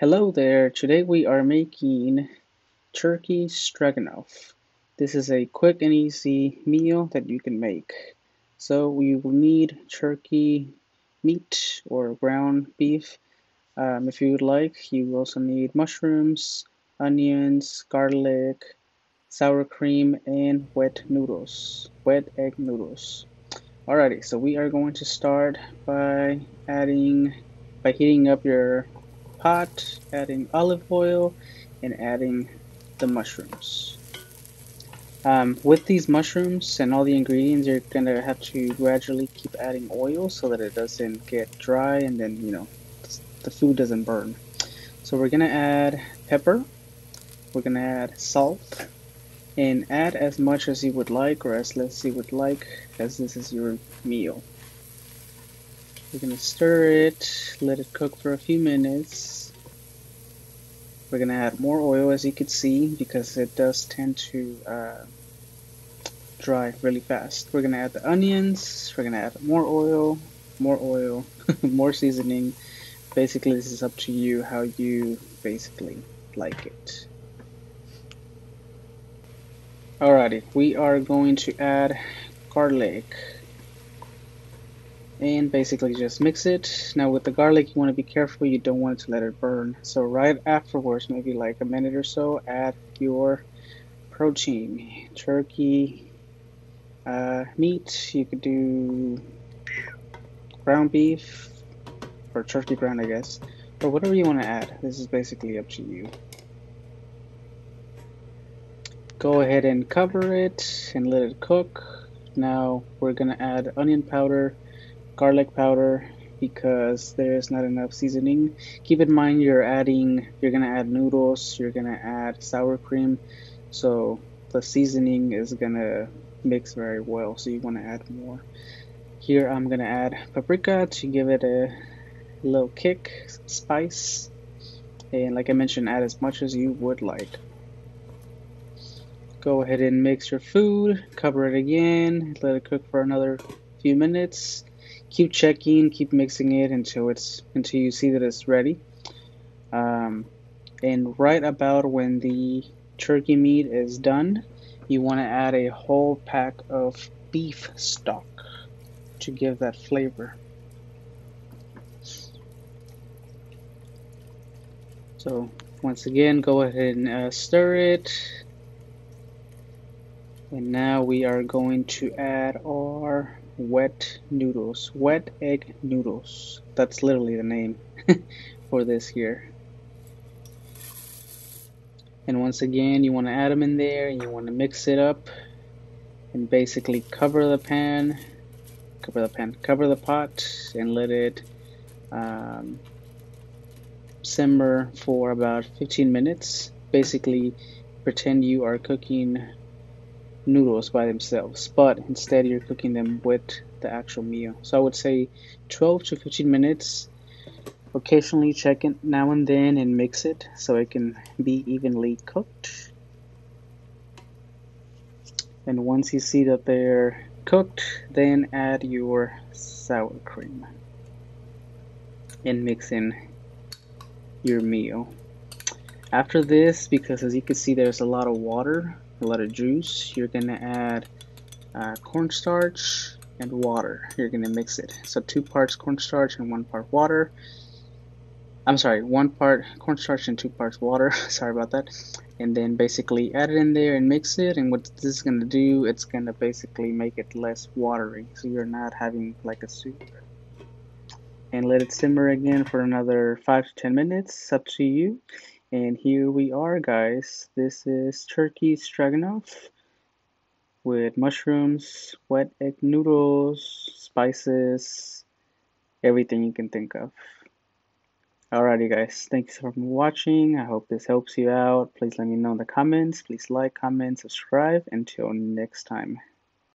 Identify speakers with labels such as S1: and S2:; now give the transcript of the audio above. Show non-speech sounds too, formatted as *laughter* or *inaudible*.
S1: Hello there, today we are making turkey stroganoff. This is a quick and easy meal that you can make. So we will need turkey meat or ground beef. Um, if you would like, you also need mushrooms, onions, garlic, sour cream, and wet noodles, wet egg noodles. Alrighty, so we are going to start by adding, by heating up your pot, adding olive oil, and adding the mushrooms. Um, with these mushrooms and all the ingredients, you're gonna have to gradually keep adding oil so that it doesn't get dry and then, you know, the food doesn't burn. So we're gonna add pepper, we're gonna add salt, and add as much as you would like or as less you would like as this is your meal. We're to stir it, let it cook for a few minutes. We're to add more oil as you can see because it does tend to uh, dry really fast. We're to add the onions, we're to add more oil, more oil, *laughs* more seasoning. Basically this is up to you how you basically like it. Alrighty, we are going to add garlic and basically just mix it. Now with the garlic you want to be careful, you don't want to let it burn. So right afterwards, maybe like a minute or so, add your protein, turkey, uh, meat, you could do ground beef, or turkey ground I guess, or whatever you want to add. This is basically up to you. Go ahead and cover it and let it cook. Now we're gonna add onion powder garlic powder because there's not enough seasoning. Keep in mind you're adding, you're gonna add noodles, you're gonna add sour cream, so the seasoning is gonna mix very well, so you wanna add more. Here I'm gonna add paprika to give it a little kick, spice, and like I mentioned, add as much as you would like. Go ahead and mix your food, cover it again, let it cook for another few minutes keep checking, keep mixing it until it's until you see that it's ready. Um, and right about when the turkey meat is done, you want to add a whole pack of beef stock to give that flavor. So once again, go ahead and uh, stir it. And now we are going to add our wet noodles. Wet egg noodles. That's literally the name *laughs* for this here. And once again you want to add them in there. And you want to mix it up and basically cover the pan cover the pan cover the pot and let it um, simmer for about 15 minutes. Basically pretend you are cooking noodles by themselves, but instead you're cooking them with the actual meal. So I would say 12 to 15 minutes. Occasionally check it now and then and mix it so it can be evenly cooked. And once you see that they're cooked, then add your sour cream and mix in your meal. After this, because as you can see there's a lot of water, a lot of juice. You're gonna add uh, cornstarch and water. You're gonna mix it. So two parts cornstarch and one part water. I'm sorry, one part cornstarch and two parts water. *laughs* sorry about that. And then basically add it in there and mix it. And what this is gonna do, it's gonna basically make it less watery. So you're not having like a soup. And let it simmer again for another five to ten minutes. Up to you. And here we are, guys. This is turkey stroganoff with mushrooms, wet egg noodles, spices, everything you can think of. Alrighty, guys. Thanks for watching. I hope this helps you out. Please let me know in the comments. Please like, comment, subscribe. Until next time.